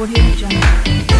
audio jungle.